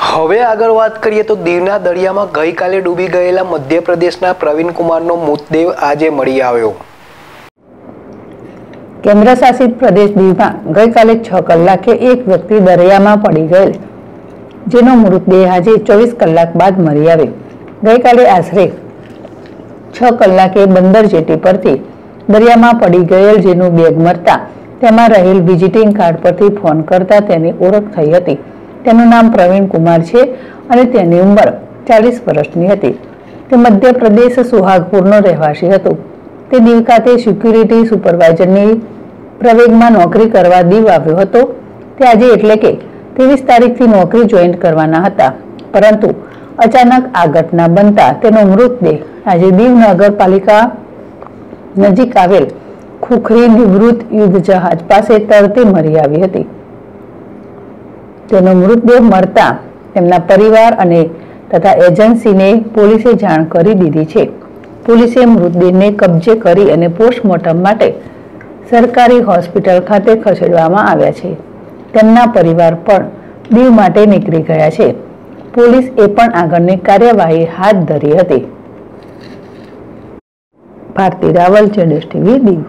હવે આગળ વાત કરીએ તો દીવના દરિયામાં ગઈકાલે ડૂબી ગયેલા મધ્યપ્રદેશના પ્રવીણ કુમારનો મૃતદેહ આજે મળી આવ્યો. કેન્દ્ર શાસિત પ્રદેશ દીવમાં ગઈકાલે છ કલાકે એક વ્યક્તિ દરિયામાં પડી ગયેલ, જેનો મૃતદેહ આજે ચોવીસ કલાક બાદ મળી આવ્યો. ગઈકાલે આશરે છ કલાકે બંદર જેટી પરથી દરિયામાં પડી ગયેલ જેનું બેગ મરતા તેમાં રહેલ વિઝિટિંગ કાર્ડ પરથી ફોન કરતા તેની ઓળખ થઈ હતી. તેનું નામ પ્રવીણ કુમાર છે અને તેની ઉંમર ચાલીસ વર્ષની હતી. તે મધ્યપ્રદેશ સુહાગપુરનો રહેવાસી હતો. તે દીવ ખાતે સિક્યુરિટી સુપરવાઇઝરની પ્રવેગમાં નોકરી કરવા દીવ આવ્યો હતો. તે આજે એટલે કે ત્રેવીસ તારીખથી નોકરી જોઈન કરવાના હતા. પરંતુ અચાનક આ ઘટના બનતા તેનો મૃતદેહ આજે દીવ નગરપાલિકા નજીક આવેલ ખુખરી નિવૃત્ત યુદ્ધ જહાજ પાસે તરતી મરી આવી હતી. તેનો મૃતદેહ મળતા તેમના પરિવાર અને તથા એજન્સીને પોલીસે જાણ કરી દીધી છે. પોલીસે મૃતદેહને કબજે કરી અને પોસ્ટમોર્ટમ માટે સરકારી હોસ્પિટલ ખાતે ખસેડવામાં આવ્યા છે. તેમના પરિવાર પણ દીવ માટે નીકળી ગયા છે. પોલીસ એ પણ આગળની કાર્યવાહી હાથ ધરી હતી. ભારતી રાવલ, જેડેશ ટીવી, દીવ.